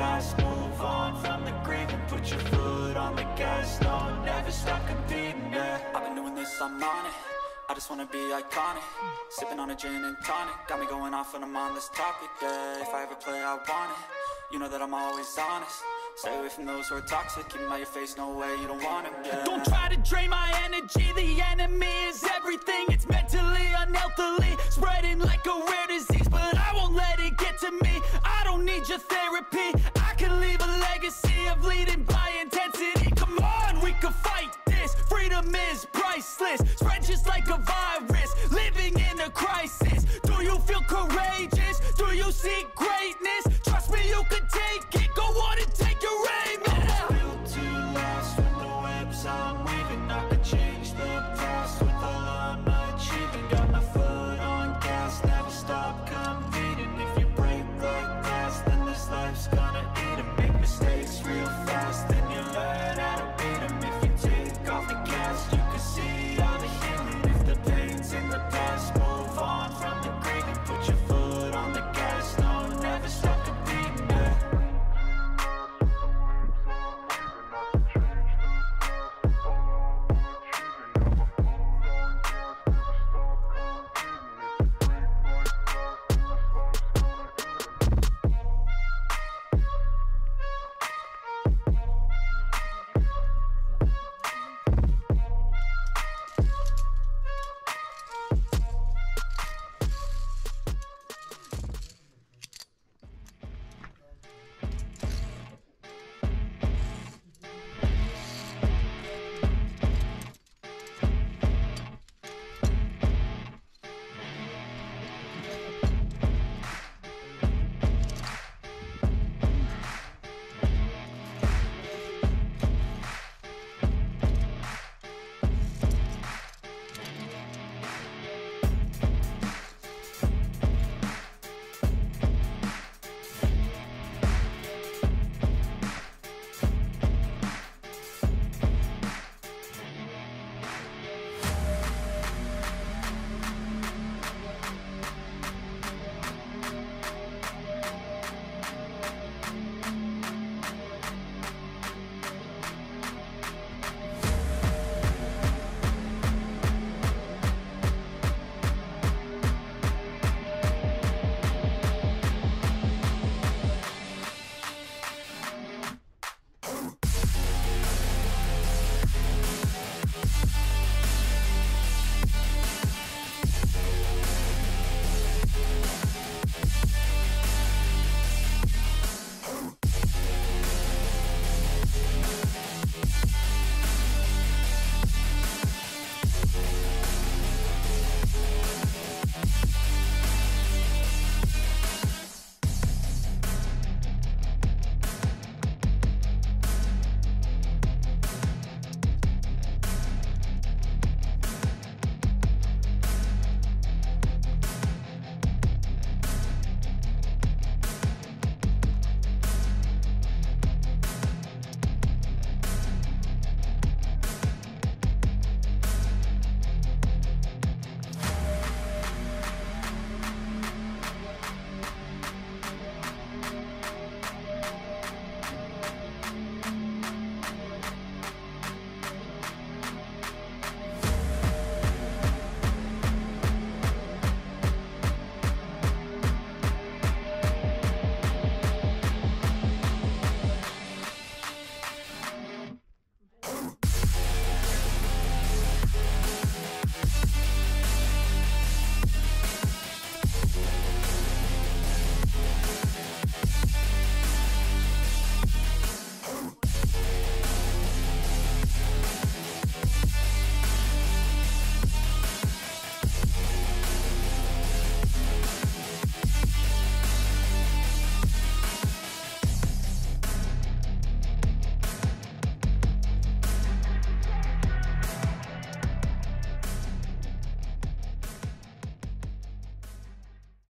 past, move on from the grave And put your foot on the gas, no, never stop competing, yeah. I've been doing this, I'm on it. I just wanna be iconic. Sipping on a gin and tonic. Got me going off when I'm on this topic, yeah. If I ever play, I want it. You know that I'm always honest. Stay away from those who are toxic. Keep 'em out your face, no way, you don't want 'em, yeah. Don't try to drain my energy. The enemy is everything. It's mentally, unhealthily Spreading like a rare disease. But I won't let it get to me. I don't need your therapy bliss.